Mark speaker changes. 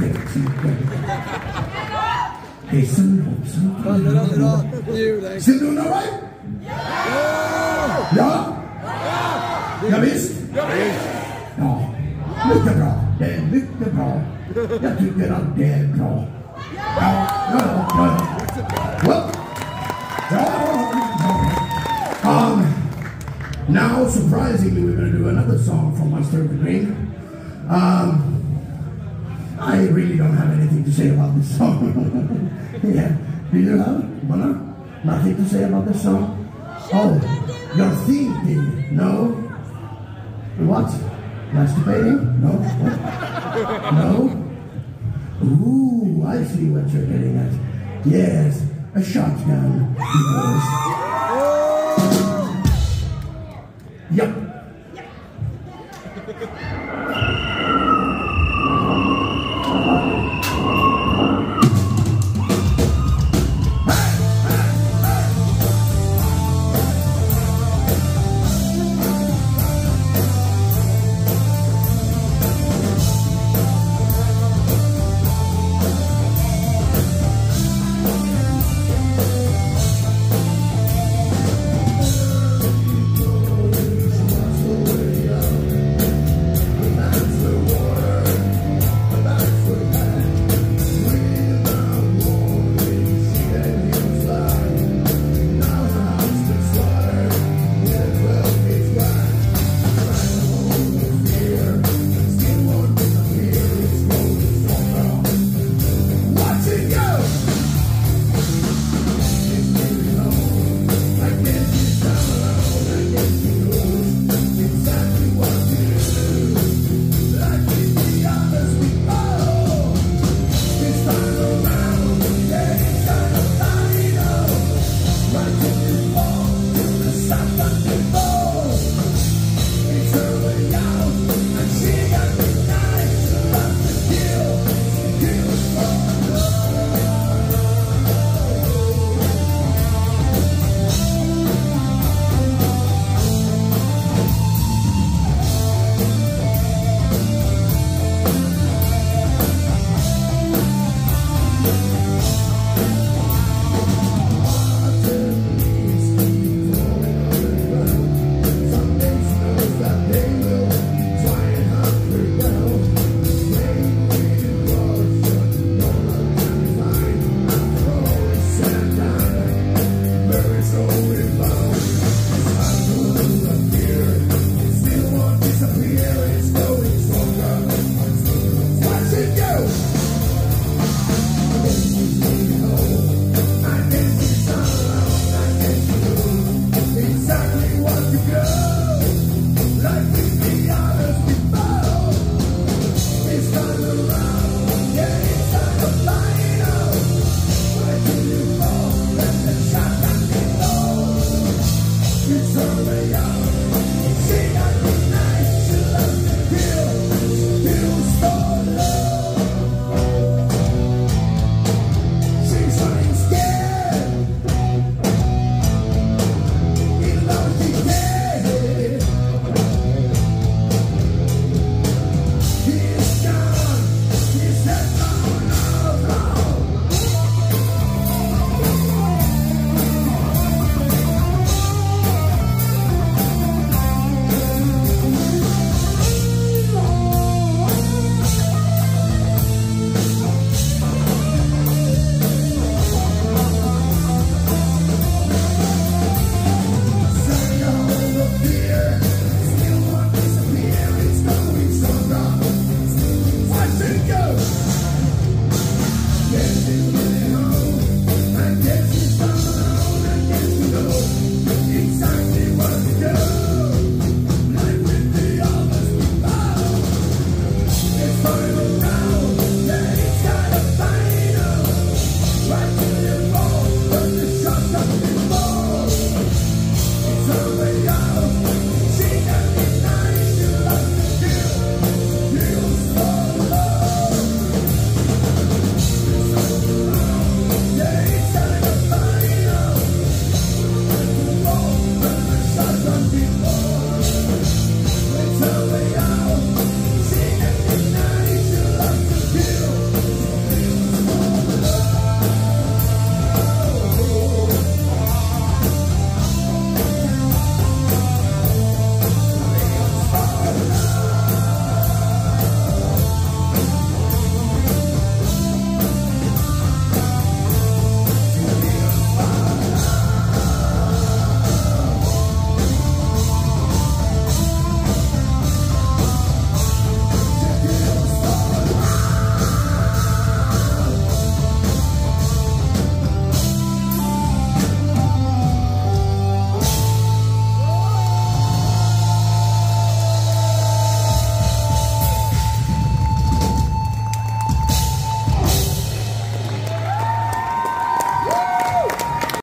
Speaker 1: till Hästen, hoppsan.
Speaker 2: Kalle, Kalle, Julen.
Speaker 1: Ser du undan mig? Ja? Ja, visst? Ja, mycket bra. Det är mycket bra. Jag tycker att det är bra. Ja, ja, ja. ja. Well, ja, um, now, surprisingly, we're going to do another song from of the Green. Um, I really don't have anything to say about this song. yeah. Do you have, Mona? Nothing to say about this song? Oh, you're thinking, no? What? Masturbating? No? No? Ooh, I see what you're getting at. Yes, a shotgun. Yes. Yep.